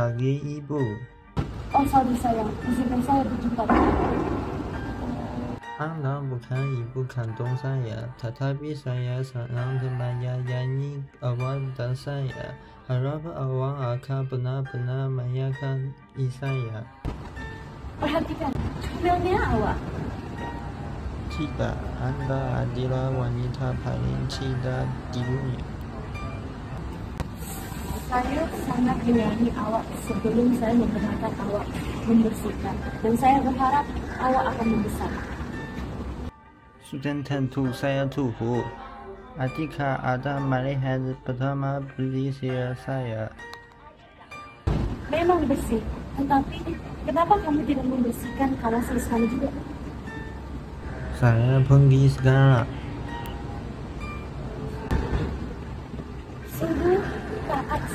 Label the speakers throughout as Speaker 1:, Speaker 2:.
Speaker 1: pagi ibu.
Speaker 2: Oh sorry sayang, izinkan saya berjumpa
Speaker 1: Anda bukan ibu kandung saya, tetapi saya yang nyanyi awak dan saya. Harap awak akan benar-benar mengakui saya.
Speaker 2: Perhatikan, filmnya awak.
Speaker 1: Tidak, Anda adalah wanita paling cinta di dunia.
Speaker 2: Saya sangat menyayangi awak sebelum saya membenarkan awak membersihkan. Dan saya berharap awak akan membesar.
Speaker 1: Sudah tentu saya tuhu. Adika ada melihat pertama belisir saya.
Speaker 2: Memang bersih, tetapi kenapa kamu tidak membersihkan kawasan sana juga?
Speaker 1: Saya pergi sekarang.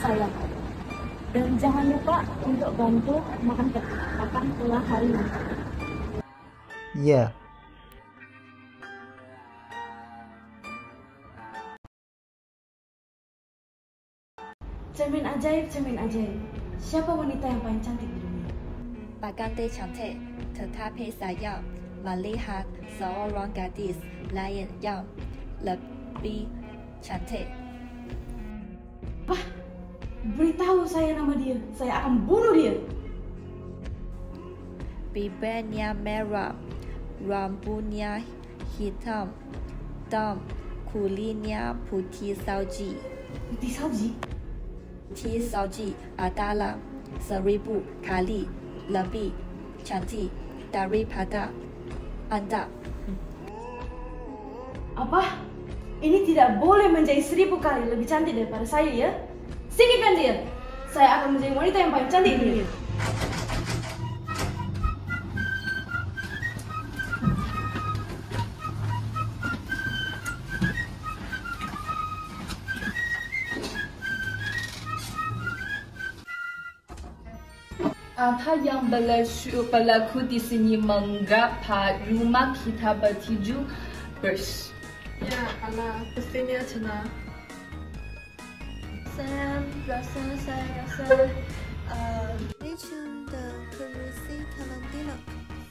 Speaker 2: Sayang. Dan jangan lupa untuk bantu makan makan tengah hari nanti.
Speaker 1: Ya.
Speaker 3: Cermin ajaib, cermin ajaib. Siapa wanita yang paling cantik di dunia?
Speaker 4: Bagante cantik, tetapi saya melihat seorang gadis lain yang lebih cantik.
Speaker 3: Wah, beritahu saya nama dia. Saya akan bunuh dia.
Speaker 4: Bibirnya merah, rambutnya hitam, dan kulitnya putih salji.
Speaker 3: Putih salji.
Speaker 4: Putih salji adalah seribu kali lebih cantik daripada Anda.
Speaker 3: Apa? Ini tidak boleh menjadi seribu kali lebih cantik daripada saya ya? Singkirkan dia. Saya akan menjadi wanita yang paling cantik di dunia.
Speaker 5: Apa yang berlaku, berlaku di sini mengapa rumah kita bertujuh bers?
Speaker 6: Ya, Allah, pastinya cina. 三，两三，三两三，呃，
Speaker 4: 一中的科目四他能得了。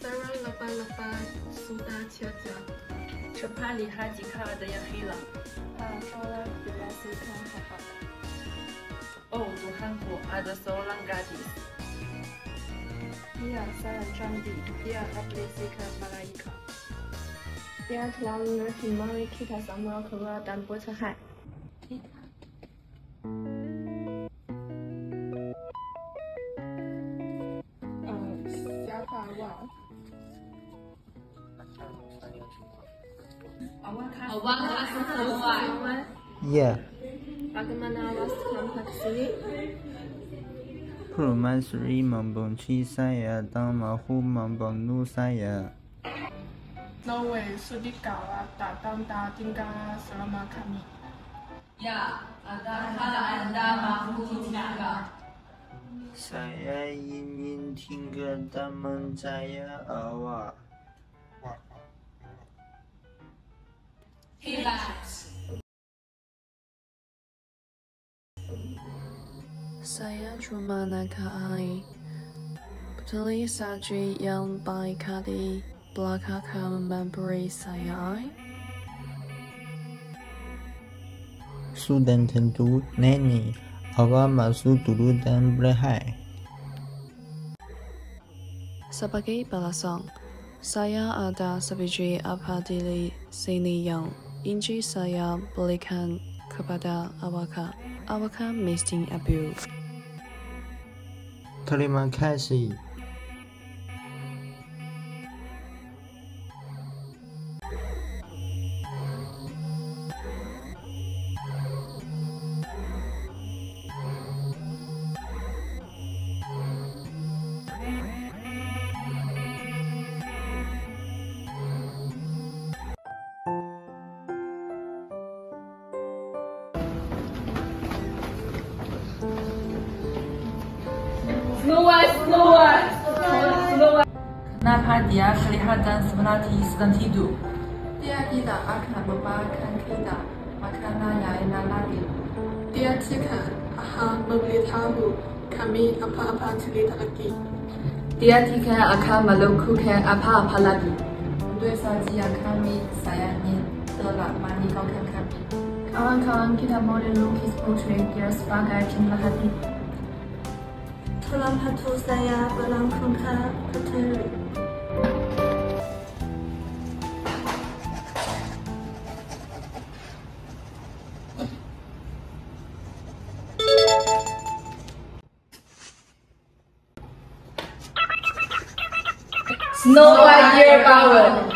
Speaker 6: 三十八，十八，苏大姐姐，
Speaker 5: 这盘里哈几卡子也黑了。
Speaker 7: 啊，少了几把，几把卡卡。
Speaker 5: 哦，武汉府，阿的苏南各地。第二，三人场地。第二，阿布雷西卡马拉伊卡。
Speaker 7: 第二，特朗普马里卡萨姆尔克尔丹波特海。Yeah.
Speaker 1: Promisory mambon chi saya dama hu mambon nu saya.
Speaker 6: No way, so di kawa ta tam ta tinga selama kami.
Speaker 1: 在呀，隐隐听歌，他们在呀，啊哇。
Speaker 8: Saya cuma nak ai, tulis aji yang baik hati, belakang memberi saya ai.
Speaker 1: Sudah tentu Neni, awak masuk dulu dan berhai.
Speaker 8: Sebagai balasan, saya ada sebiji apa di sini yang ingin saya berikan kepada awak. Awak mesti ambil.
Speaker 1: Terima kasih.
Speaker 9: Kenapa dia kelihatan seperti sedang
Speaker 5: tidur?
Speaker 9: Dia
Speaker 6: tidak
Speaker 9: akan membawakan kita makanan yang enak lagi.
Speaker 6: Dia jika akan memberitahu kami apa-apa cerita lagi.
Speaker 9: Dia tiga akan melakukan apa-apa lagi. Dua saja kami sayangi telah meninggalkan kami. Kawan-kawan kita boleh lukis portrait dia sebagai pemerhati. Tolong Ulaanbaatar saya berlangkah ke Teri.
Speaker 5: Snow White Year Power.